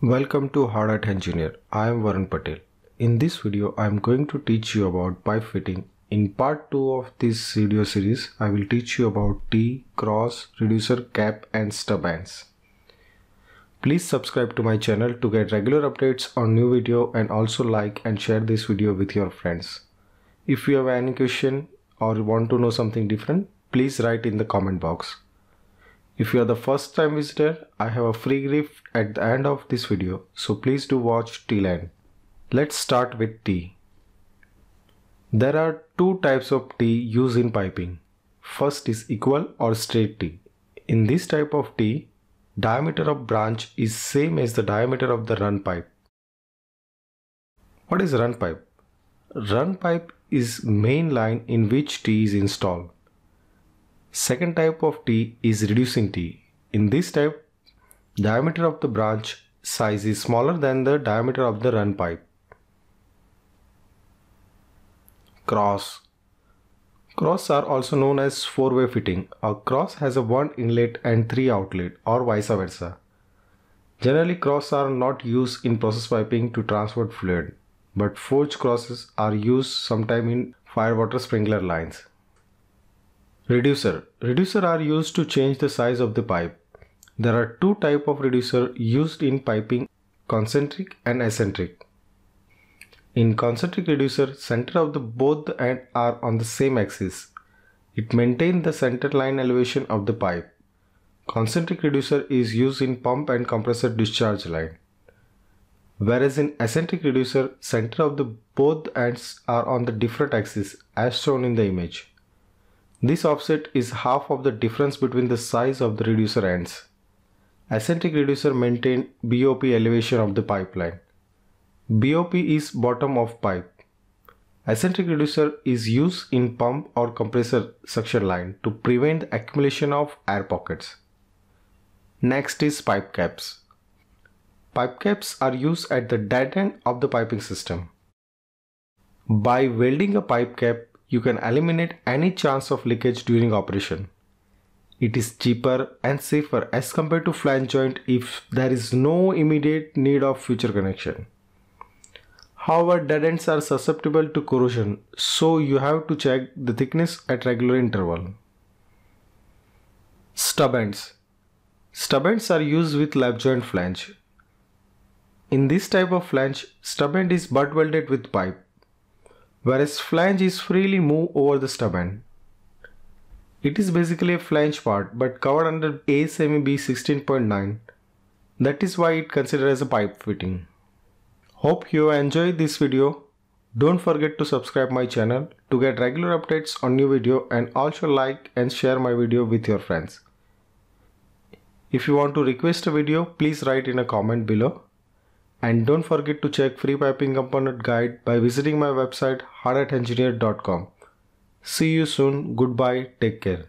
Welcome to Hard Hat Engineer. I am Varun Patel. In this video, I am going to teach you about pipe fitting. In part 2 of this video series, I will teach you about T, cross, reducer, cap and stub ends. Please subscribe to my channel to get regular updates on new video and also like and share this video with your friends. If you have any question or want to know something different, please write in the comment box. If you are the first time visitor, I have a free gift at the end of this video, so please do watch till end. Let's start with T. There are two types of T used in piping. First is equal or straight T. In this type of T, diameter of branch is same as the diameter of the run pipe. What is run pipe? Run pipe is main line in which T is installed. Second type of T is reducing T. In this type, diameter of the branch size is smaller than the diameter of the run pipe. Cross Cross are also known as four-way fitting. A cross has a one inlet and three outlet or vice versa. Generally cross are not used in process piping to transport fluid, but forged crosses are used sometime in fire water sprinkler lines. Reducer. Reducer are used to change the size of the pipe. There are two type of reducer used in piping, concentric and eccentric. In concentric reducer, center of the both the end are on the same axis. It maintains the center line elevation of the pipe. Concentric reducer is used in pump and compressor discharge line. Whereas in eccentric reducer, center of the both ends are on the different axis as shown in the image. This offset is half of the difference between the size of the reducer ends. Eccentric reducer maintain BOP elevation of the pipeline. BOP is bottom of pipe. Eccentric reducer is used in pump or compressor suction line to prevent the accumulation of air pockets. Next is pipe caps. Pipe caps are used at the dead end of the piping system. By welding a pipe cap, you can eliminate any chance of leakage during operation. It is cheaper and safer as compared to flange joint if there is no immediate need of future connection. However, dead ends are susceptible to corrosion, so you have to check the thickness at regular interval. Stub ends. Stub ends are used with lap joint flange. In this type of flange, stub end is butt welded with pipe whereas flange is freely moved over the stub end. It is basically a flange part but covered under ASME B 16.9 that is why it considered as a pipe fitting. Hope you enjoyed this video. Don't forget to subscribe my channel to get regular updates on new video and also like and share my video with your friends. If you want to request a video, please write in a comment below. And don't forget to check free piping component guide by visiting my website hardhatengineer.com. See you soon. Goodbye. Take care.